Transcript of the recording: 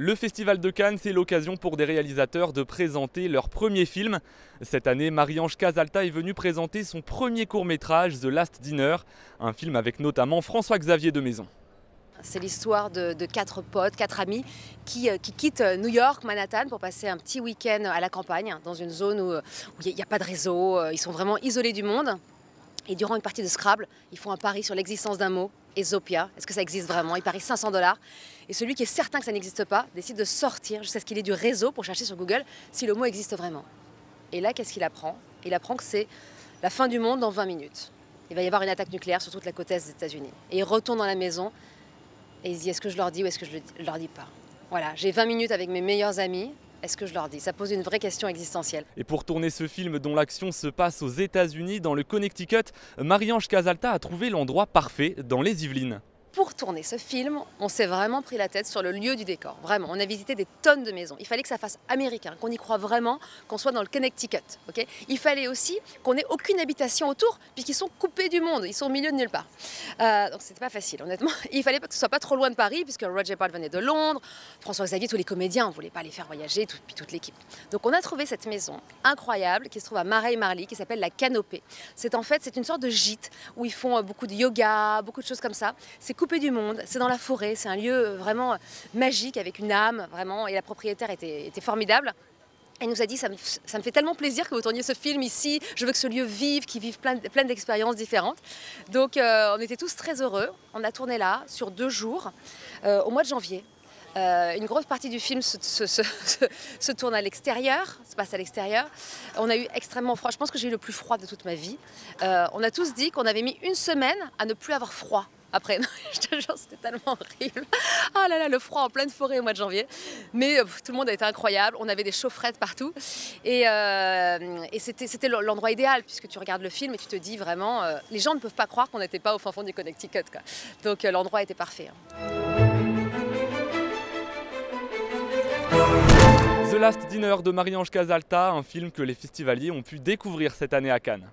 Le Festival de Cannes, c'est l'occasion pour des réalisateurs de présenter leur premier film. Cette année, Marie-Ange Casalta est venue présenter son premier court-métrage, The Last Dinner, un film avec notamment François-Xavier de Maison. C'est l'histoire de, quatre potes, quatre amis qui, euh, quittent euh, New York, Manhattan, pour passer un petit week-end à la campagne, dans une zone où il n'y a, pas de réseau, euh, ils sont vraiment isolés du monde. Et durant une partie de Scrabble, ils font un pari sur l'existence d'un mot, Ezopia. Est-ce que ça existe vraiment? Ils parient 500 dollars. Et celui qui est certain que ça n'existe pas décide de sortir jusqu'à ce qu'il ait du réseau pour chercher sur Google si le mot existe vraiment. Et là, qu'est-ce qu'il apprend? Il apprend que c'est la fin du monde dans 20 minutes. Il va y avoir une attaque nucléaire sur toute la côte est des États-Unis. Et il retourne dans la maison et il se dit est-ce que je leur dis ou est-ce que je ne leur dis pas? Voilà, j'ai 20 minutes avec mes meilleurs amis. Est-ce que je leur dis? Ça pose une vraie question existentielle. Et pour tourner ce film dont l'action se passe aux États-Unis, dans le Connecticut, Marie-Ange Casalta a trouvé l'endroit parfait dans les Yvelines pour tourner ce film, on s'est vraiment pris la tête sur le lieu du décor. Vraiment, on a visité des tonnes de maisons. Il fallait que ça fasse américain, qu'on y croit vraiment, qu'on soit dans le Connecticut. ok? Il fallait aussi qu'on ait aucune habitation autour, puisqu'ils sont coupés du monde, ils sont au milieu de nulle part. Euh, donc c'était pas facile, honnêtement. Il fallait que ce soit pas trop loin de Paris, puisque Roger Paul venait de Londres, François Xavier, tous les comédiens, on voulait pas les faire voyager, puis toute l'équipe. Donc on a trouvé cette maison incroyable qui se trouve à Marais-Marly, qui s'appelle la Canopée. C'est en fait c'est une sorte de gîte où ils font euh, beaucoup de yoga, beaucoup de choses comme ça. C'est du monde, c'est dans la forêt, c'est un lieu vraiment magique avec une âme, vraiment, et la propriétaire était, formidable. Elle nous a dit ça me, fait tellement plaisir que vous tourniez ce film ici. Je veux que ce lieu vive, qu'il vive plein, d'expériences différentes. Donc euh, on était tous très heureux. On a tourné là sur deux jours euh, au mois de janvier. Euh, une grosse partie du film se, tourne à l'extérieur, se passe à l'extérieur. On a eu extrêmement froid. Je pense que j'ai eu le plus froid de toute ma vie. on a tous dit qu'on avait mis une semaine à ne plus avoir froid après, je te jure, c'était tellement horrible. Ah là là, le froid en pleine forêt au mois de janvier. Mais euh, tout le monde a été incroyable. On avait des chaufferettes partout. Et, euh, c'était l'endroit idéal, puisque tu regardes le film et tu te dis vraiment, euh, les gens ne peuvent pas croire qu'on n'était pas au fin fond du Connecticut. Donc l'endroit était parfait. Hein. The Last Dinner de Marie-Ange Casalta, un film que les festivaliers ont pu découvrir cette année à Cannes.